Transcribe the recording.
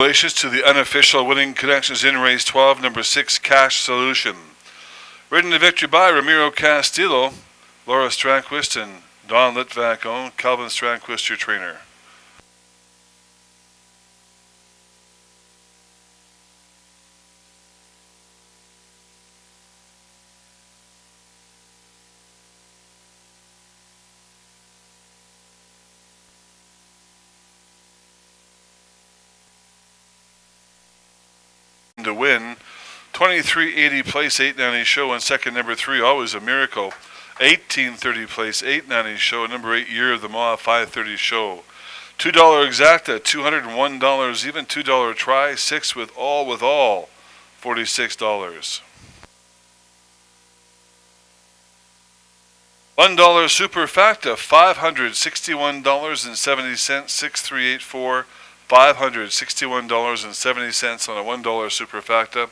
Congratulations to the unofficial winning connections in race 12, number 6, Cash Solution. Ridden to victory by Ramiro Castillo, Laura Stranquist, and Don Litvak Calvin Stranquist, your trainer. to win. 2380 place 890 show and second number three always a miracle. 1830 place 890 show number eight year of the maw 530 show. two dollar exacta 201 dollars even two dollar try six with all with all 46 dollars. one dollar superfacta five hundred sixty one dollars and seventy cents six three eight four $561.70 on a $1 superfacta.